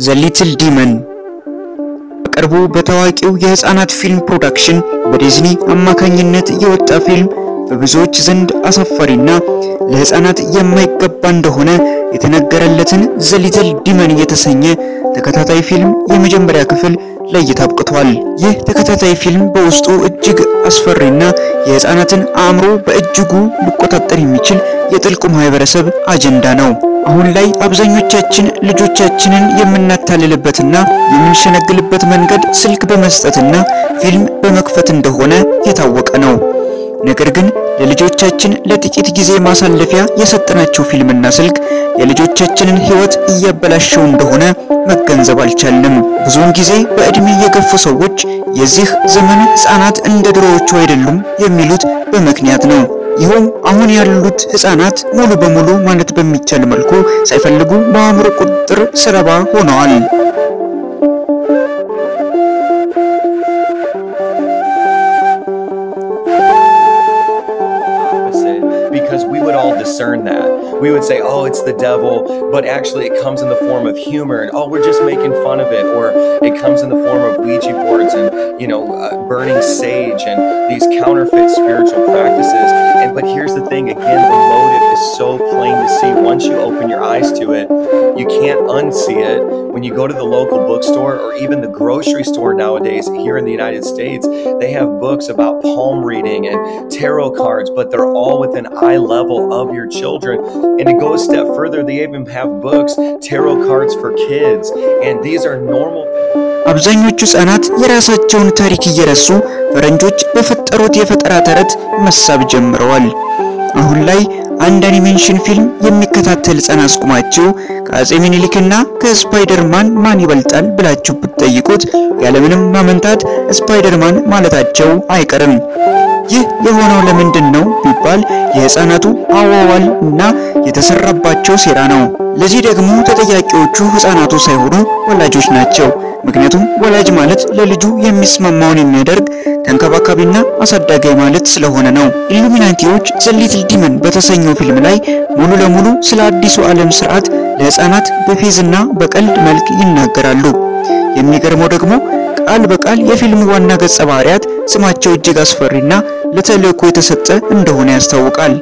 The Little Demon። በቅርቡ በታዋቂው የህፃናት ፊልም production በ Disney አማካኝነት የወጣ ፊልም በብዙዎች ዘንድ አሳፋሪና ለህፃናት የማይገባ እንደሆነ የተነገረለትን The Little Demon የተሰኘ ተከታታይ ፊልም የመጀመሪያ ክፍል ለእይታ አብቅቷል። ይህ ተከታታይ ፊልም በውስጡ እጅግ አስፈሪና የህፃናትን አእምሮ በእጅጉ ሊቆጣጠር የሚችል የጥልቁ ማህበረሰብ አጀንዳ ነው። አሁን ላይ አብዛኞቻችን ልጆቻችንን የምናታልልበትና የምንሸነግልበት መንገድ ስልክ በመስጠትና ፊልም በመክፈት እንደሆነ የታወቀ ነው። ነገር ግን ለልጆቻችን ለጥቂት ጊዜ ማሳለፊያ የሰጠናቸው ፊልምና ስልክ የልጆቻችንን ህይወት እያበላሸው እንደሆነ መገንዘብ አልቻልንም። ብዙውን ጊዜ በእድሜ የገፉ ሰዎች የዚህ ዘመን ህፃናት እንደ ድሮዎቹ አይደሉም የሚሉት በምክንያት ነው። ይኸውም አሁን ያሉት ህፃናት ሙሉ በሙሉ ማለት በሚቻል መልኩ ሳይፈልጉ በአእምሮ ቁጥጥር ሰለባ ሆነዋል። discern that. We would say, oh, it's the devil, but actually it comes in the form of humor, and oh, we're just making fun of it, or it comes in the form of Ouija boards and, you know, uh, burning sage and these counterfeit spiritual practices. And but here's the thing again, the motive is so plain to see. Once you open your eyes to it, you can't unsee it. When you go to the local bookstore or even the grocery store nowadays here in the United States, they have books about palm reading and tarot cards, but they're all within eye level of your children. And to go a step further, they even have books, tarot cards for kids, and these are normal አብዛኞቹ ህጻናት የራሳቸውን ታሪክ እየረሱ ፈረንጆች በፈጠሩት የፈጠራ ተረት መሳብ ጀምረዋል። አሁን ላይ አንድ አኒሜሽን ፊልም የሚከታተል ህጻን አስቁማችሁ ከአጼ ሚኒሊክና ከ Spiderman ማን ይበልጣል ብላችሁ ብትጠይቁት ያለምንም ማመንታት Spiderman ማለታቸው አይቀርም። ይህ የሆነው ለምንድን ነው ቢባል የህፃናቱ አዋዋል እና የተሰራባቸው ሴራ ነው። ለዚህ ደግሞ ተጠያቂዎቹ ህፃናቱ ሳይሆኑ ወላጆች ናቸው። ምክንያቱም ወላጅ ማለት ለልጁ የሚስማማውን የሚያደርግ ተንከባካቢና አሳዳጊ ማለት ስለሆነ ነው። ኢሉሚናቲዎች The Little Demon በተሰኘው ፊልም ላይ ሙሉ ለሙሉ ስለ አዲሱ ዓለም ስርዓት ለህፃናት በፌዝና በቀልድ መልክ ይናገራሉ። የሚገርመው ደግሞ ቃል በቃል የፊልሙ ዋና ገጸ ባህሪያት ስማቸው እጅግ አስፈሪና ለተልእኮ የተሰጠ እንደሆነ ያስታውቃል።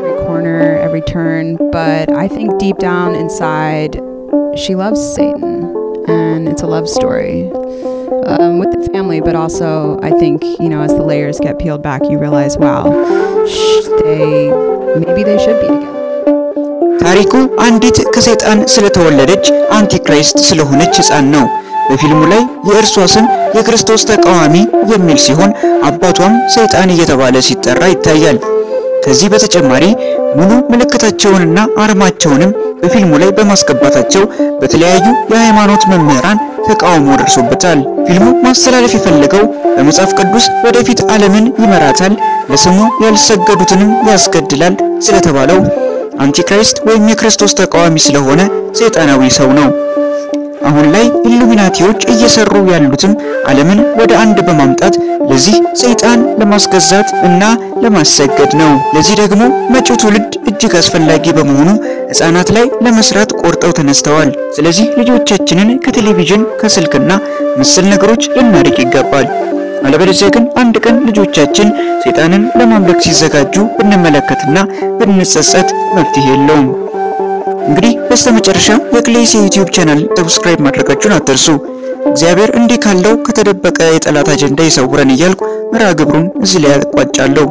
every corner, every turn, but I think deep down inside, she loves Satan, and it's a love story um, with the family. But also, I think you know, as the layers get peeled back, you realize, wow, sh- they maybe they should be together. ታሪኩ አንዲት ከሰይጣን ስለተወለደች አንቲክራይስት ስለሆነች ሕፃን ነው። በፊልሙ ላይ የእርሷ ስም የክርስቶስ ተቃዋሚ የሚል ሲሆን አባቷም ሰይጣን እየተባለ ሲጠራ ይታያል። ከዚህ በተጨማሪ ሙሉ ምልክታቸውንና አርማቸውንም በፊልሙ ላይ በማስገባታቸው በተለያዩ የሃይማኖት መምህራን ተቃውሞ ደርሶበታል። ፊልሙ ማስተላለፍ የፈለገው በመጽሐፍ ቅዱስ ወደፊት ዓለምን ይመራታል፣ ለስሙ ያልሰገዱትንም ያስገድላል ስለተባለው Antichrist ወይም የክርስቶስ ተቃዋሚ ስለሆነ ሰይጣናዊ ሰው ነው። አሁን ላይ ኢሉሚናቲዎች እየሰሩ ያሉትም ዓለምን ወደ አንድ በማምጣት ለዚህ ሰይጣን ለማስገዛት እና ለማሰገድ ነው። ለዚህ ደግሞ መጪው ትውልድ እጅግ አስፈላጊ በመሆኑ ሕፃናት ላይ ለመስራት ቆርጠው ተነስተዋል። ስለዚህ ልጆቻችንን ከቴሌቪዥን ከስልክና መሰል ነገሮች ልናርቅ ይገባል። አለበለዚያ ግን አንድ ቀን ልጆቻችን ሰይጣንን ለማምለክ ሲዘጋጁ ብንመለከትና ብንጸጸት መፍትሄ የለውም። እንግዲህ በስተመጨረሻ የክሌሲ YouTube channel subscribe ማድረጋችሁን አትርሱ። እግዚአብሔር እንዲህ ካለው ከተደበቀ የጠላት አጀንዳ ይሰውረን እያልኩ መርሃ ግብሩን እዚህ ላይ ያቋጫለሁ።